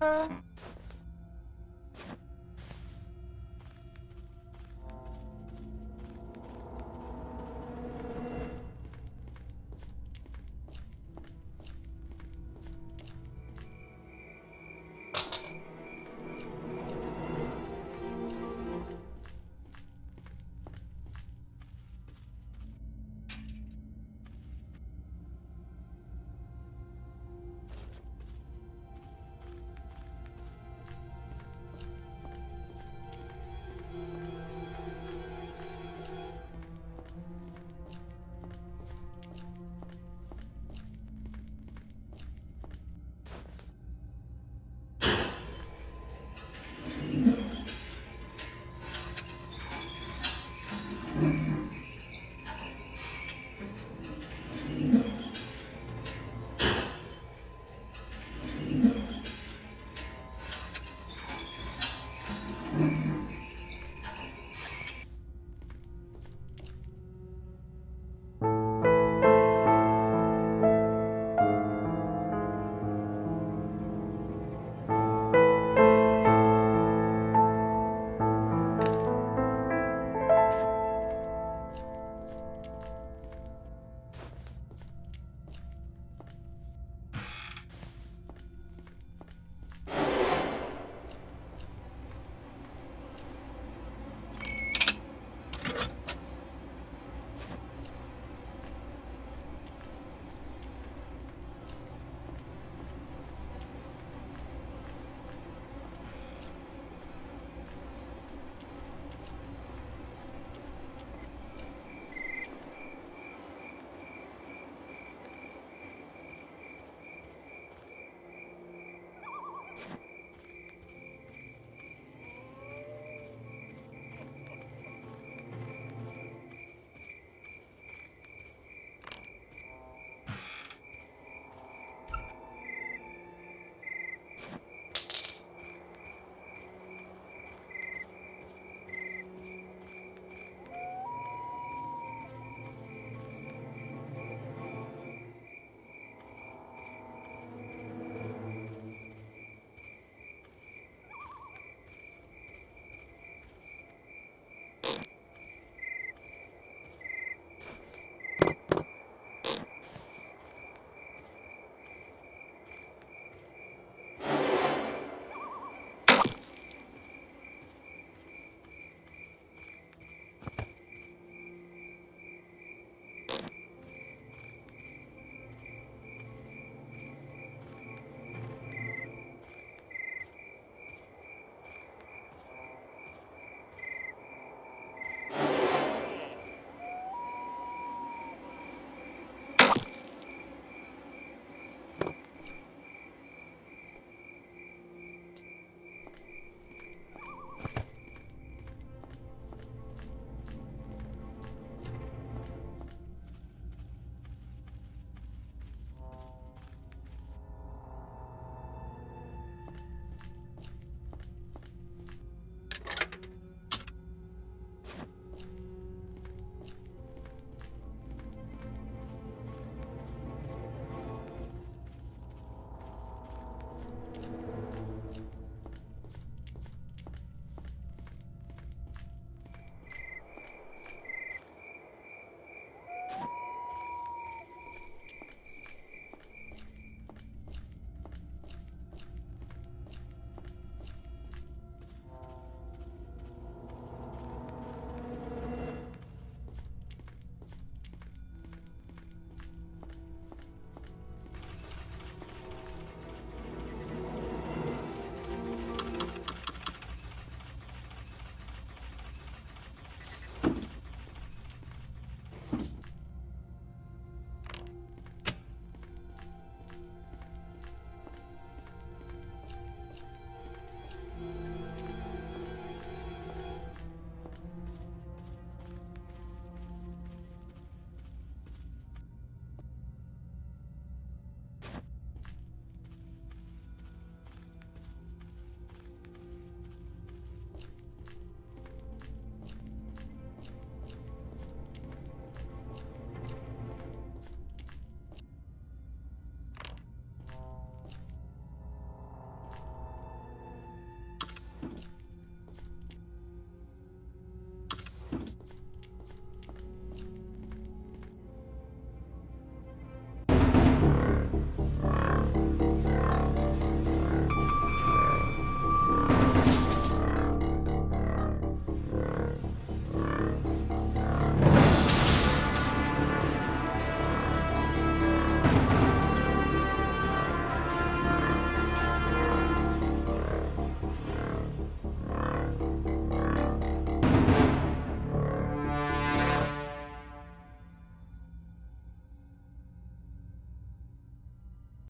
Uh.